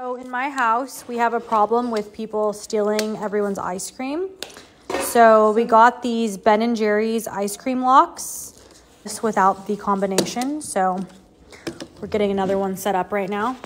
So in my house, we have a problem with people stealing everyone's ice cream. So we got these Ben and Jerry's ice cream locks, just without the combination. So we're getting another one set up right now.